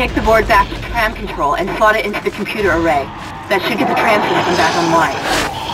Take the board back to tram control and slot it into the computer array. That should get the tram system back online.